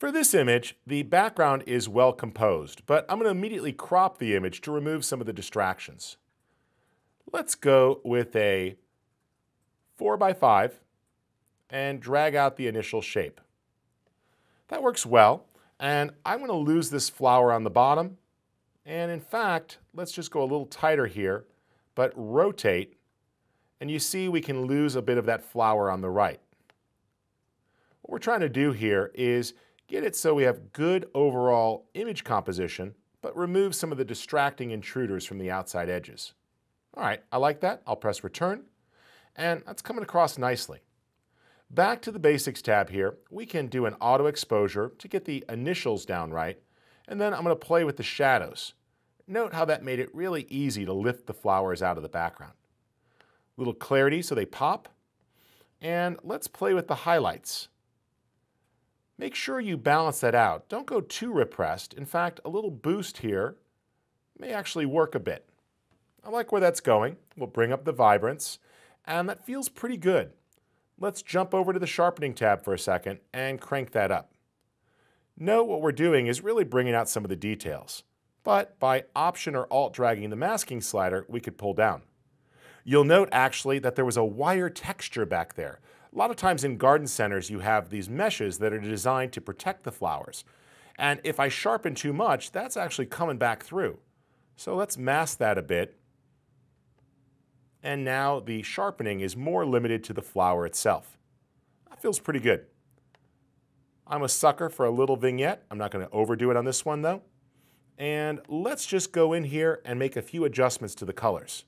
For this image, the background is well composed, but I'm going to immediately crop the image to remove some of the distractions. Let's go with a 4 by 5 and drag out the initial shape. That works well, and I'm going to lose this flower on the bottom. And in fact, let's just go a little tighter here, but rotate, and you see we can lose a bit of that flower on the right. What we're trying to do here is get it so we have good overall image composition, but remove some of the distracting intruders from the outside edges. All right, I like that. I'll press return, and that's coming across nicely. Back to the Basics tab here, we can do an auto exposure to get the initials down right, and then I'm going to play with the shadows. Note how that made it really easy to lift the flowers out of the background. Little clarity so they pop, and let's play with the highlights. Make sure you balance that out. Don't go too repressed. In fact, a little boost here may actually work a bit. I like where that's going. We'll bring up the vibrance, and that feels pretty good. Let's jump over to the sharpening tab for a second and crank that up. Note what we're doing is really bringing out some of the details, but by Option or Alt dragging the masking slider, we could pull down. You'll note actually that there was a wire texture back there. A lot of times in garden centers you have these meshes that are designed to protect the flowers. And if I sharpen too much, that's actually coming back through. So let's mask that a bit and now the sharpening is more limited to the flower itself. That feels pretty good. I'm a sucker for a little vignette. I'm not going to overdo it on this one though. And let's just go in here and make a few adjustments to the colors.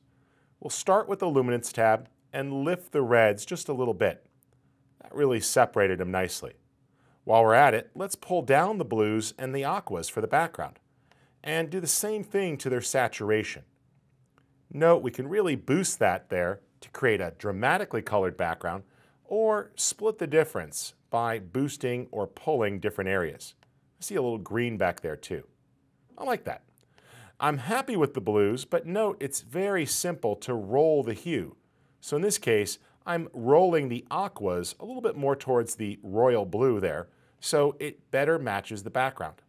We'll start with the Luminance tab and lift the reds just a little bit. That really separated them nicely. While we're at it, let's pull down the blues and the aquas for the background and do the same thing to their saturation. Note we can really boost that there to create a dramatically colored background or split the difference by boosting or pulling different areas. I see a little green back there too. I like that. I'm happy with the blues, but note it's very simple to roll the hue. So in this case, I'm rolling the aquas a little bit more towards the royal blue there, so it better matches the background.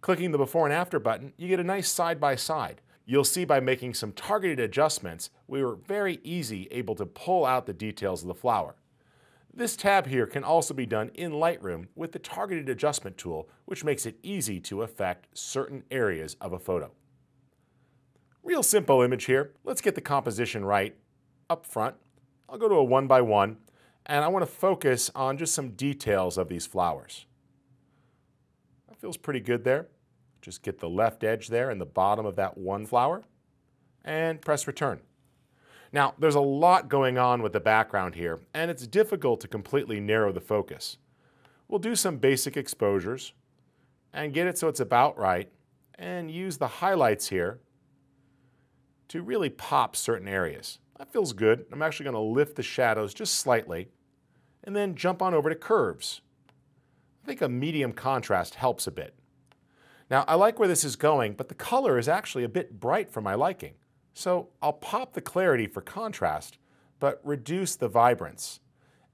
Clicking the before and after button, you get a nice side by side. You'll see by making some targeted adjustments, we were very easy able to pull out the details of the flower. This tab here can also be done in Lightroom with the targeted adjustment tool, which makes it easy to affect certain areas of a photo. Real simple image here. Let's get the composition right up front. I'll go to a one by one, and I want to focus on just some details of these flowers. That feels pretty good there. Just get the left edge there in the bottom of that one flower and press return. Now, there's a lot going on with the background here, and it's difficult to completely narrow the focus. We'll do some basic exposures and get it so it's about right, and use the highlights here to really pop certain areas. That feels good. I'm actually going to lift the shadows just slightly, and then jump on over to curves. I think a medium contrast helps a bit. Now, I like where this is going, but the color is actually a bit bright for my liking. So I'll pop the clarity for contrast, but reduce the vibrance.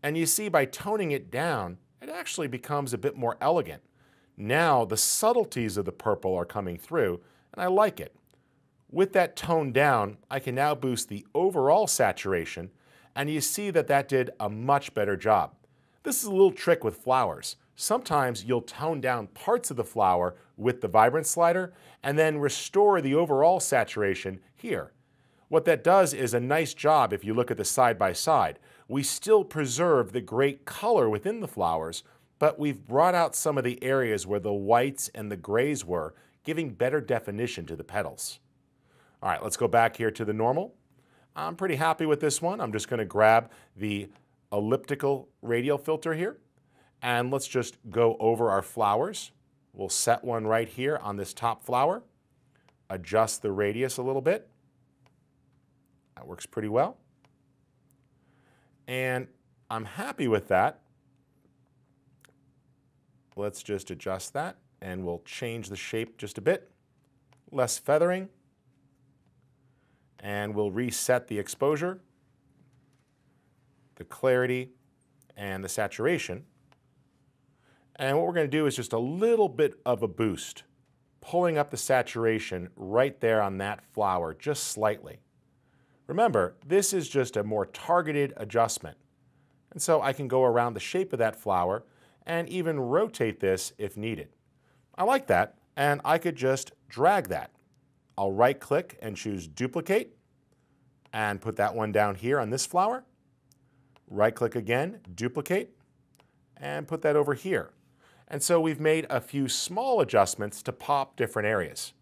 And you see by toning it down, it actually becomes a bit more elegant. Now the subtleties of the purple are coming through, and I like it. With that tone down, I can now boost the overall saturation, and you see that that did a much better job. This is a little trick with flowers. Sometimes you'll tone down parts of the flower with the vibrance slider and then restore the overall saturation here. What that does is a nice job if you look at the side by side. We still preserve the great color within the flowers, but we've brought out some of the areas where the whites and the grays were, giving better definition to the petals. All right, let's go back here to the normal. I'm pretty happy with this one. I'm just going to grab the elliptical radial filter here and let's just go over our flowers. We'll set one right here on this top flower, adjust the radius a little bit. That works pretty well. And I'm happy with that. Let's just adjust that and we'll change the shape just a bit. Less feathering. And we'll reset the exposure, the clarity, and the saturation And what we're going to do is just a little bit of a boost, pulling up the saturation right there on that flower just slightly. Remember, this is just a more targeted adjustment. And so I can go around the shape of that flower and even rotate this if needed. I like that, and I could just drag that. I'll right click and choose duplicate and put that one down here on this flower. Right click again, duplicate, and put that over here. And so we've made a few small adjustments to pop different areas.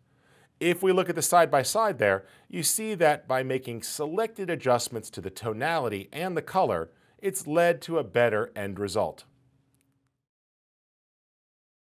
If we look at the side by side there, you see that by making selected adjustments to the tonality and the color, it's led to a better end result.